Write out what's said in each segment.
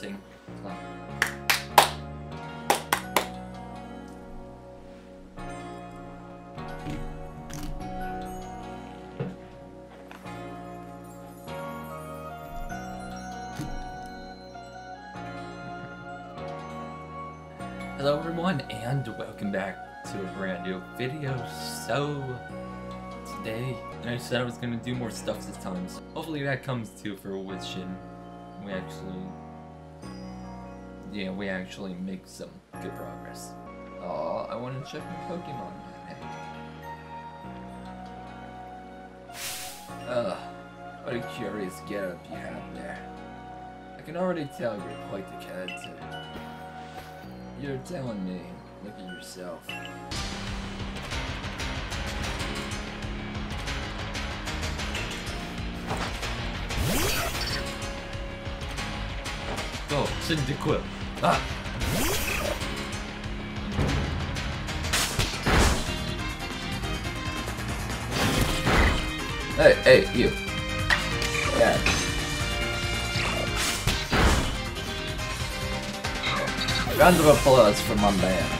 Clap. Hello everyone and welcome back to a brand new video. So today I said I was gonna do more stuff this time. So hopefully that comes to fruition. We actually Yeah, we actually make some good progress. Oh, I wanna check my Pokemon. Ugh, what a curious getup you have there. I can already tell you're quite the character. You're telling me. Look at yourself. Go, Cyndaquil. Ah! Hey, hey, you. Yeah. Round of applause for my man.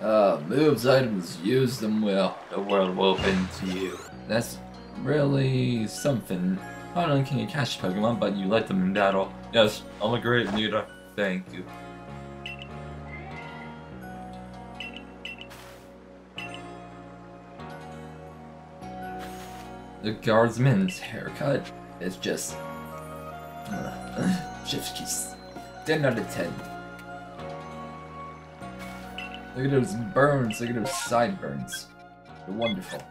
Uh, moves, items, use them well. The world will open to you. That's really something. Not only can you catch Pokemon, but you let them in battle. Yes, I'm a great leader. Thank you. The guardsman's haircut is just... Uh, just kiss. 10 out of 10. Look at those burns, look at those sideburns. They're wonderful.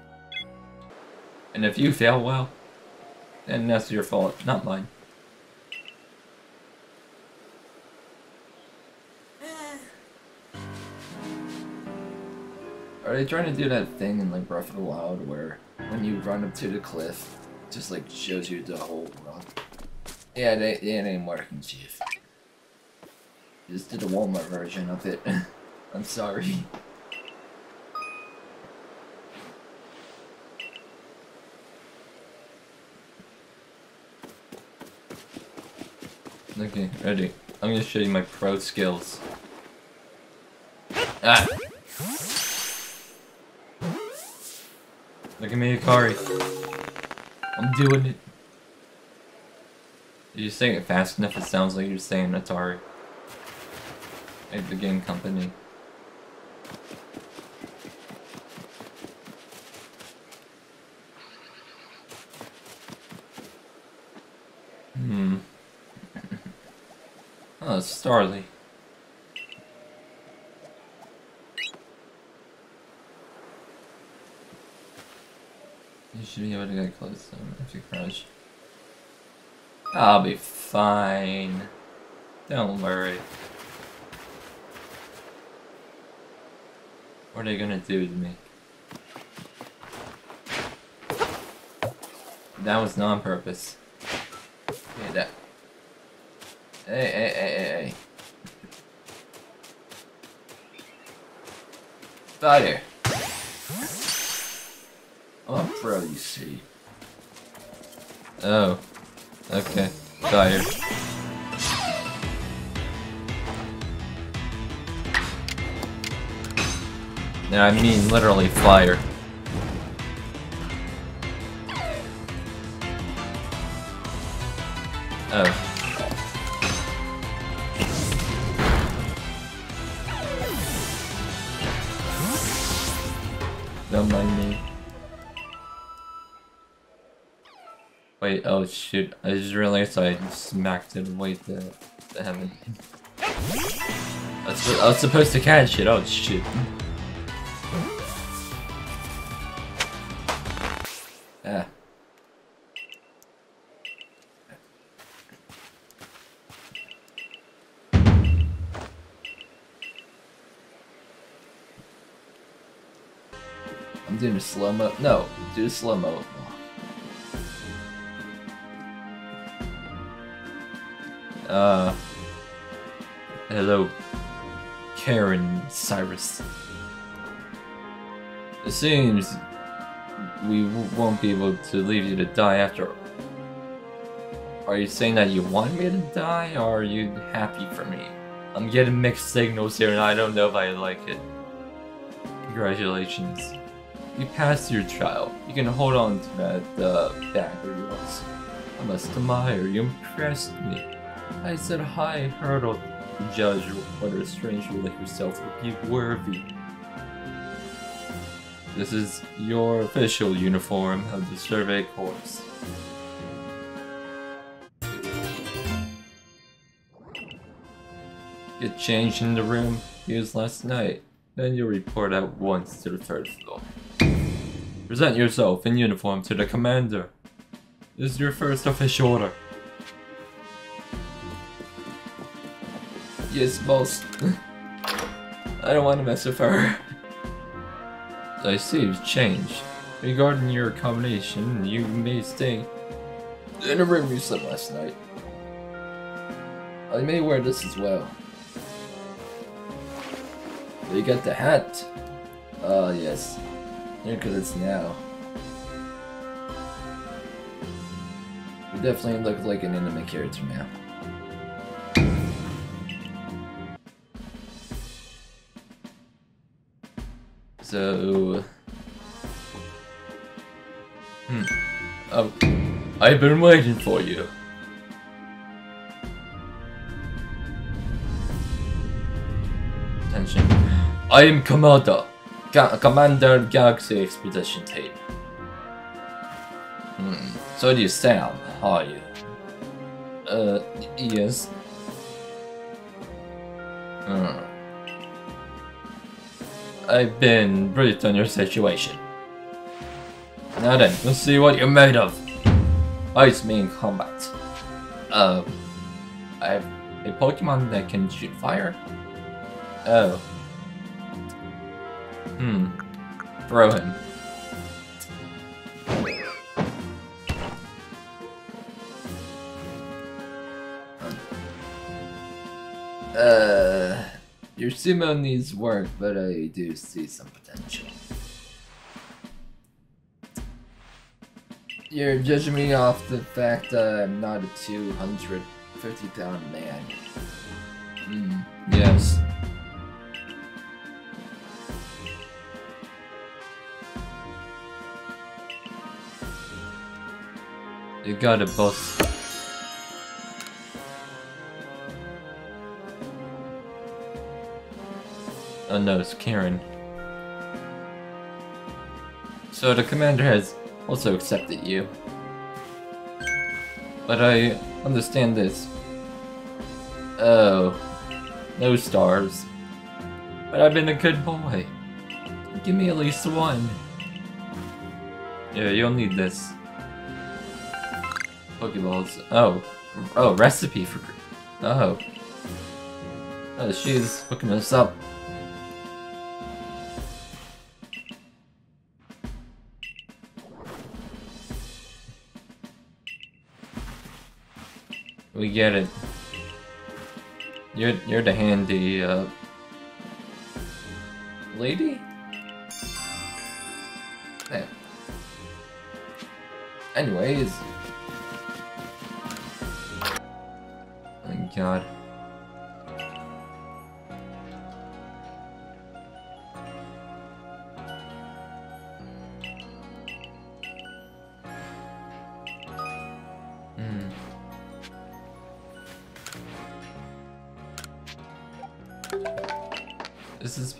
And if you fail well, then that's your fault, not mine. Are they trying to do that thing in like Breath of the Wild where when you run up to the cliff, it just like shows you the whole world? Yeah, they, yeah, it ain't working, Chief. Just did a Walmart version of it. I'm sorry. Okay, ready. I'm gonna show you my pro skills. Ah! Look at me, Akari. I'm doing it. Did you say it fast enough? It sounds like you're saying Atari. Like the game company. Hmm. Starly. You should be able to get close to him if you crouch. I'll be fine. Don't worry. What are they gonna do to me? That was not on purpose. Okay, that. Hey, hey, hey, hey, hey. Fire. Oh, I'm a you see. Oh. Okay. Fire. No, I mean literally fire. Oh shoot, I just realized I smacked it way to, to heaven. I was, I was supposed to catch it, oh shit. Ah. I'm doing a slow mo. No, do a slow mo. Uh. Hello, Karen Cyrus. It seems we won't be able to leave you to die after. Are you saying that you want me to die, or are you happy for me? I'm getting mixed signals here, and I don't know if I like it. Congratulations. You passed your trial. You can hold on to that uh, bag of yours. I must admire you impressed me. I said high hurdle judge whether a stranger like yourself would be worthy. This is your official uniform of the Survey Corps. Get changed in the room used last night. Then you report at once to the third floor. Present yourself in uniform to the commander. This is your first official order. Yes, boss. I don't want to mess with her. I see you've changed. Regarding your accommodation, you may stay in a room you slept last night. I may wear this as well. You got the hat. Oh, yes. Here, because it's now. You definitely look like an anime character now. So... Hmm. Oh, I've been waiting for you. Attention. I am Commander. Ga Commander Galaxy Expedition Team. Hmm. So do you sound, are you? Uh, yes. I've been briefed on your situation. Now then, let's see what you're made of. Ice me in combat. Uh, I have a Pokemon that can shoot fire. Oh. Hmm. Throw him. Uh, your sumo needs work, but I do see some potential. You're judging me off the fact that I'm not a 250 pound man. Hmm, yes. You got a boss. Oh Karen. So the commander has also accepted you. But I understand this. Oh. No stars. But I've been a good boy. Give me at least one. Yeah, you'll need this. Pokeballs. Oh. Oh, recipe for... Oh. Oh, she's hooking us up. We get it. You're you're the handy uh lady? Yeah. Anyways. Thank god.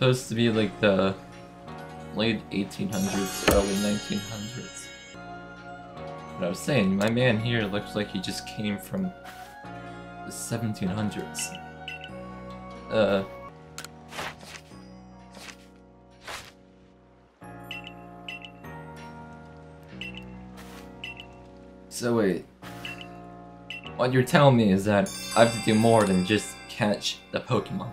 Supposed to be like the late 1800s, early 1900s. But I was saying, my man here looks like he just came from the 1700s. Uh... So wait, what you're telling me is that I have to do more than just catch the Pokemon.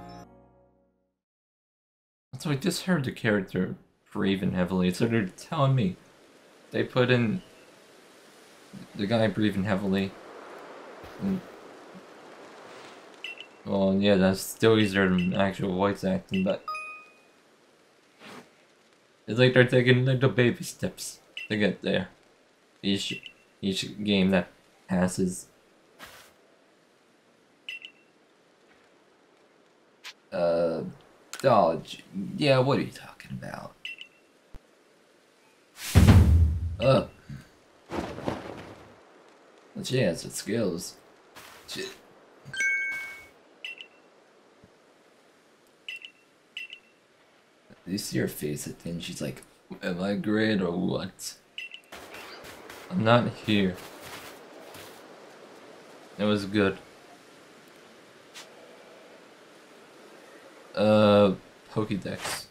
So I just heard the character breathing heavily, so they're telling me they put in the guy breathing heavily. And, well, yeah, that's still easier than actual voice acting, but it's like they're taking little baby steps to get there. Each each game that passes. Uh, dodge. Yeah, what are you talking about? Uh. Well, she has the skills. Shit. You see her face at the end, she's like, Am I great or what? I'm not here. It was good. Uh, Pokédex.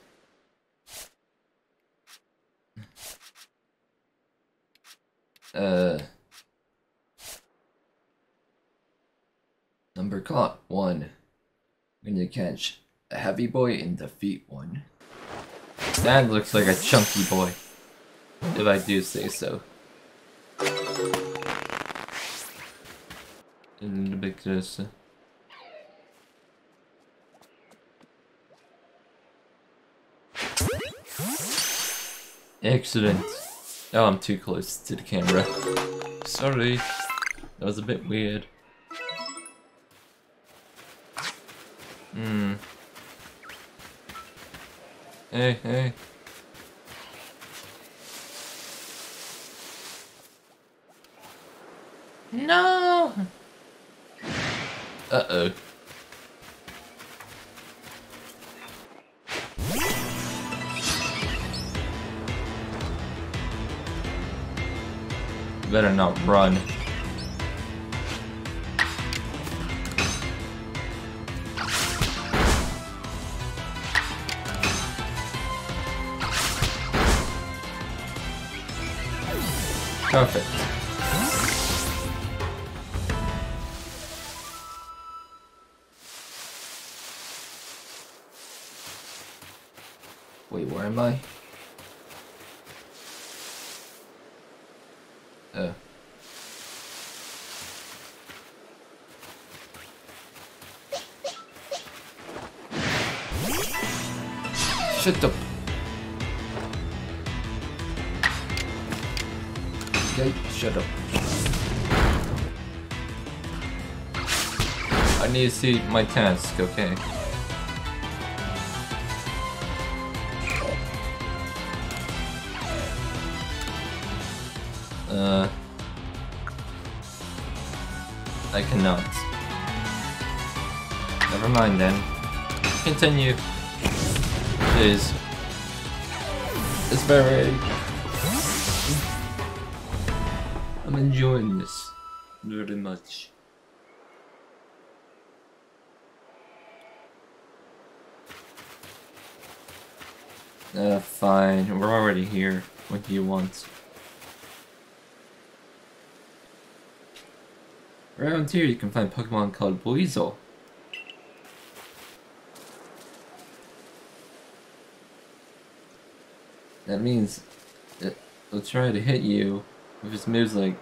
Uh, number caught one. You catch a heavy boy and defeat one. That looks like a chunky boy, if I do say so. And Ridiculous. Excellent. Oh, I'm too close to the camera. Sorry. That was a bit weird. Hmm. Hey, hey. No! Uh-oh. Better not run. Perfect. Wait, where am I? Oh. Shut up. Okay, shut up. I need to see my task, okay? Uh... I cannot. Never mind then. Continue. Please. It's very... I'm enjoying this very much. Uh, fine. We're already here. What do you want? Around here you can find Pokemon called Buizel. That means it will try to hit you with its moves like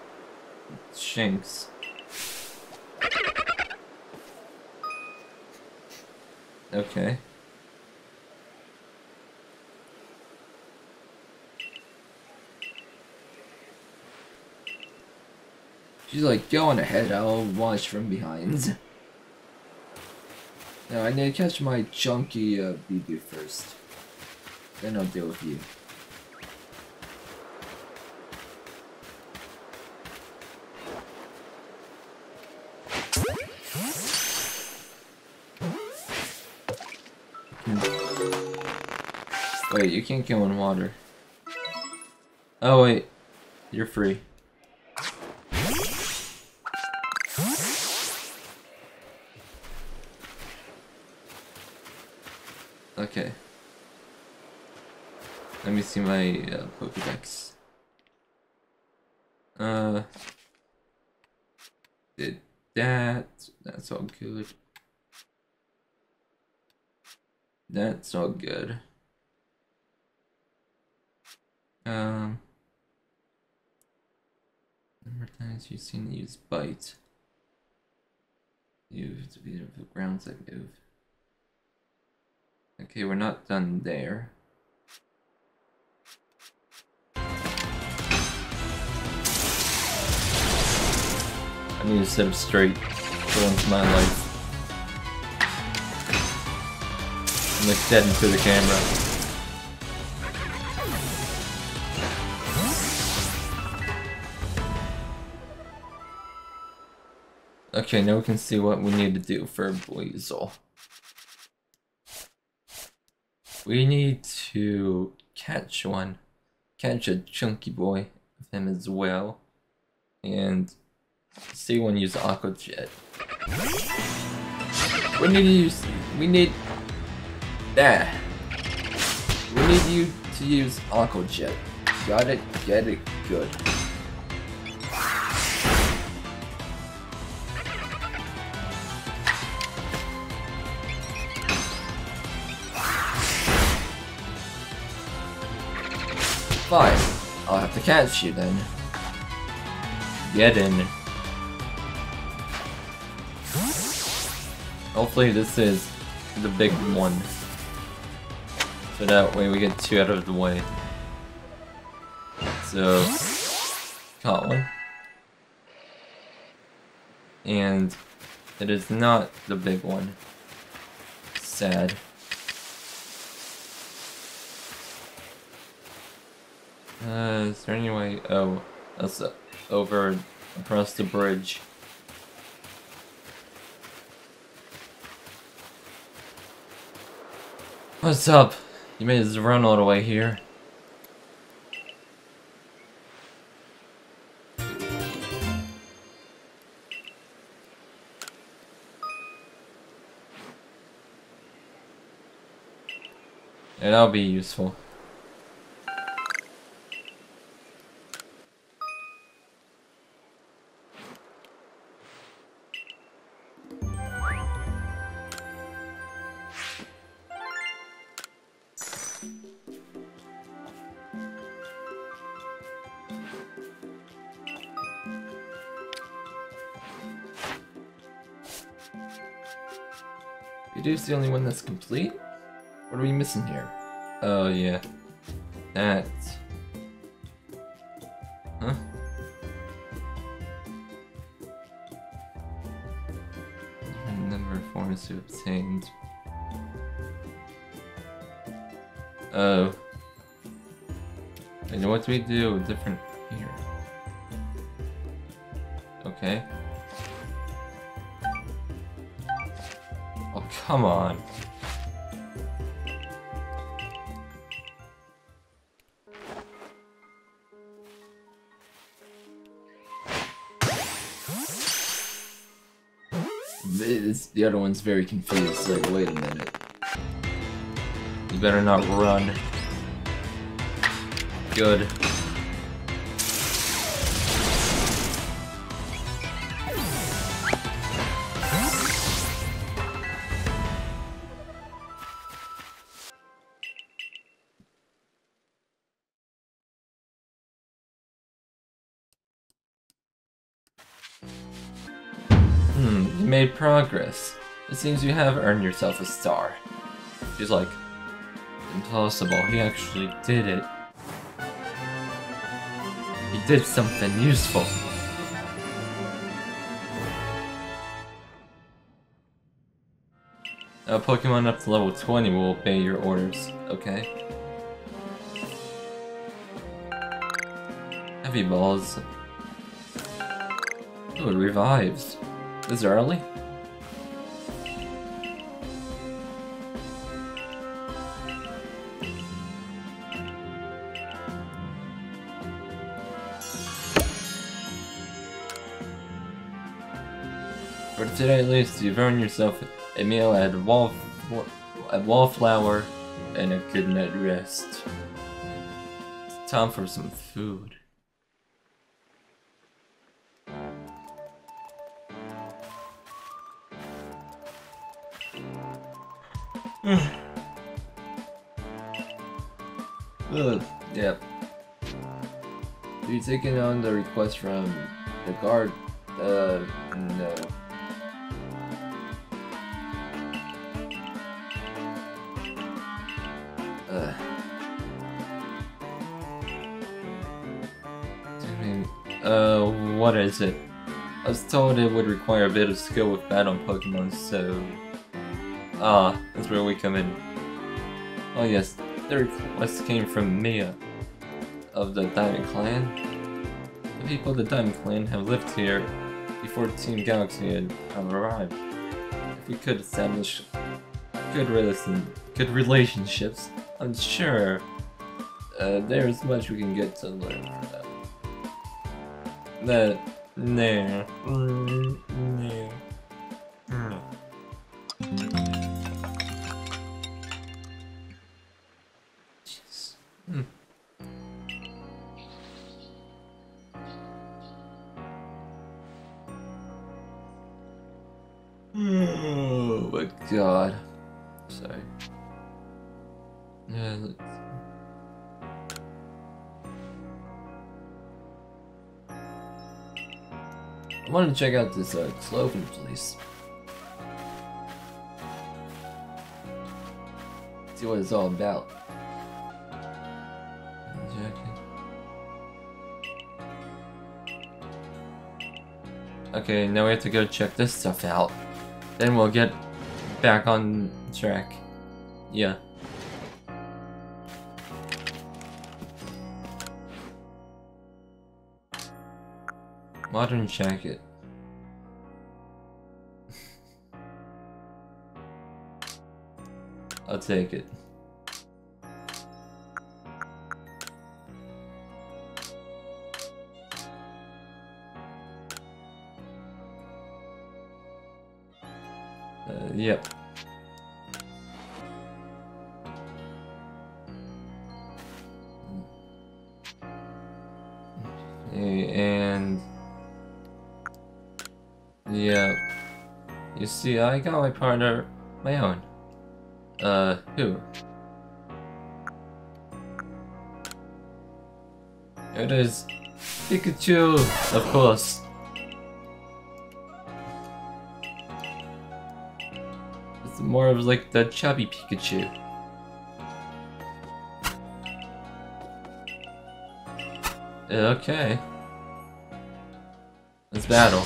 Shanks. Okay. She's like, go on ahead, I'll watch from behind. Now I need to catch my chunky uh, BB first. Then I'll deal with you. Wait, you can't go in water. Oh wait, you're free. Okay. Let me see my uh, Pokedex. Uh, did that. That's all good. That's not good. Um, number of times you've seen use bite. You've to be the grounds that move. Okay, we're not done there. I need to set him straight for once in my life. I'm like dead into the camera. Okay, now we can see what we need to do for Buizel. We need to catch one. Catch a chunky boy of him as well. And see one use Aqua Jet. We need to use we need that. We need you to use Aqua Jet. Got it? Get it good. Fine. I'll have to catch you then. Get in. Hopefully this is the big one. So that way we get two out of the way. So, caught one. And it is not the big one. Sad. Uh, is there any way? Oh, that's over across the bridge. What's up? You may just run all the way here. That'll be useful. One that's complete? What are we missing here? Oh yeah. That. Huh? Number of forms to obtained. Oh. And what do we do different here? Okay. Oh, come on. The other one's very confused. Like, wait a minute. You better not run. Good. Made progress. It seems you have earned yourself a star. She's like, impossible, he actually did it. He did something useful. A Pokemon up to level 20 will obey your orders, okay? Heavy balls. Oh, it revives. This early? For today at least, you've earned yourself a meal at wall at wallflower and a good night rest. It's time for some food. Ugh, yep. You taking on the request from the guard? Uh, no. Uh. Mean, uh, what is it? I was told it would require a bit of skill with battle Pokemon, so... Ah, that's where we come in. Oh yes, the request came from Mia of the Diamond Clan. The people of the Diamond Clan have lived here before Team Galaxy had arrived. If we could establish good relation, good relationships, I'm sure uh, there's much we can get to learn from them. That, there, mm, there. Check out this uh, Cloven place. See what it's all about. Okay, now we have to go check this stuff out. Then we'll get back on track. Yeah. Modern jacket. I'll take it. Uh, yep. And yeah, you see, I got my partner, my own. Uh, who? It is Pikachu, of course. It's more of like the chubby Pikachu. Okay. Let's battle.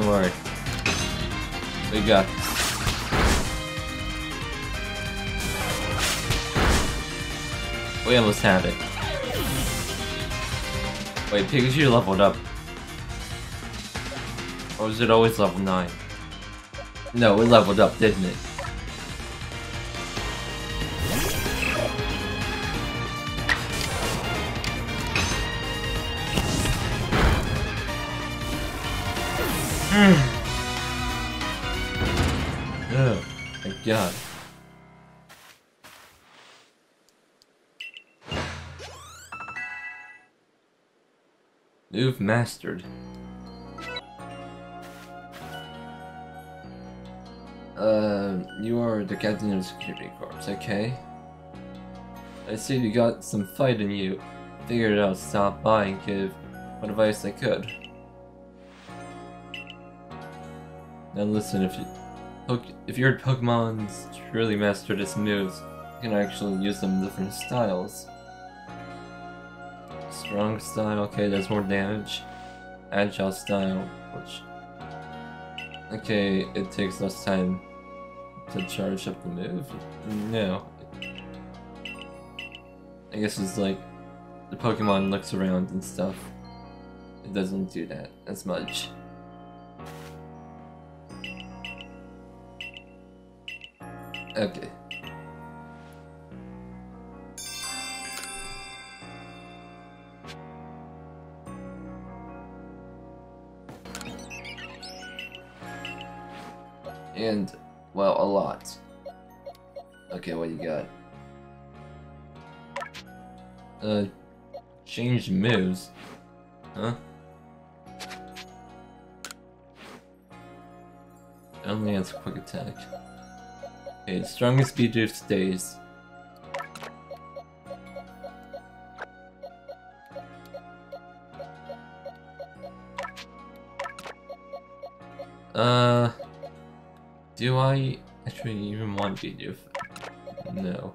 Don't worry. We got. We almost have it. Wait, Pikachu leveled up. Or was it always level 9? No, it leveled up, didn't it? Oh my God. You've mastered. Uh, you are the captain of the security corps, okay? I see you got some fight in you. Figured I'll stop by and give what advice I could. Now listen, if you if your Pokemon's truly mastered its moves, you can actually use them in different styles. Strong style, okay, does more damage. Agile style, which... Okay, it takes less time to charge up the move? No. I guess it's like the Pokemon looks around and stuff. It doesn't do that as much. Okay. And, well, a lot. Okay, what you got? Uh, Change moves. Huh? Only has quick attack. Okay, strongest speed stays. Uh, do I actually even want to be No.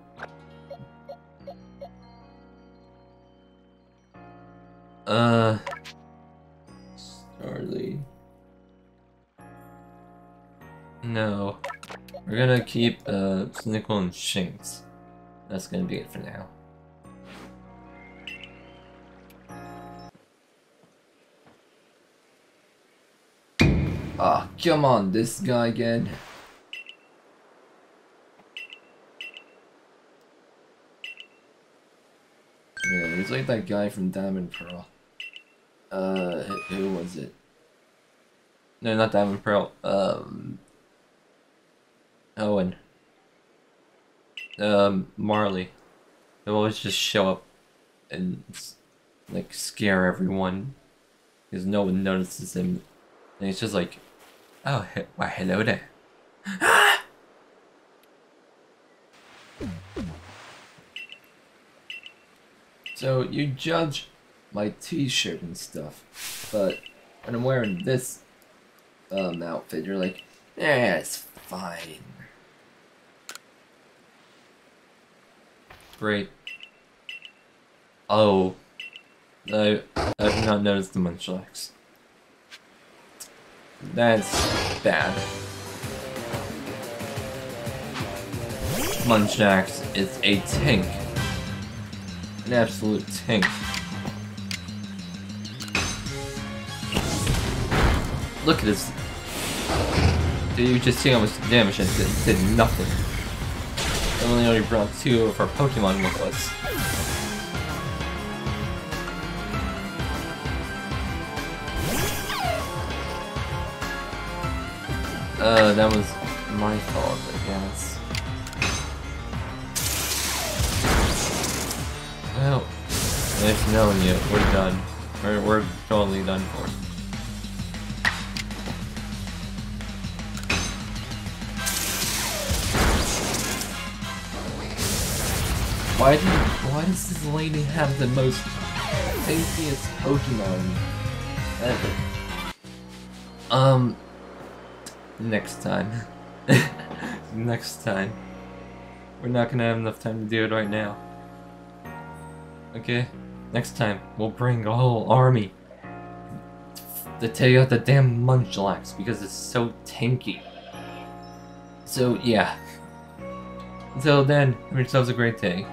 Uh, Starly. No. We're gonna keep uh, Snickle and Shinx. That's gonna be it for now. Ah, oh, come on, this guy again. Yeah, he's like that guy from Diamond Pearl. Uh, who was it? No, not Diamond Pearl. Um, Owen. Um, Marley. They'll always just show up and like scare everyone because no one notices him, and he's just like, "Oh, he why hello there." so you judge my t-shirt and stuff, but when I'm wearing this um, outfit, you're like, yeah, it's fine. Great. Oh. No, I've not noticed the Munchlax. That's bad. Munchlax is a tank. An absolute tank. Look at this. Did you just see how much damage it did? It did nothing. Emily already brought two of our Pokemon with us. Uh, that was my fault, I guess. Well, nice knowing you. We're done. We're, we're totally done for. Why do why does this lady have the most fanciest Pokemon ever? Um next time. next time. We're not gonna have enough time to do it right now. Okay? Next time, we'll bring a whole army to take out the damn Munchlax because it's so tanky. So, yeah. Until then, have yourselves a great day.